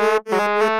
Música